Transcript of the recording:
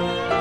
you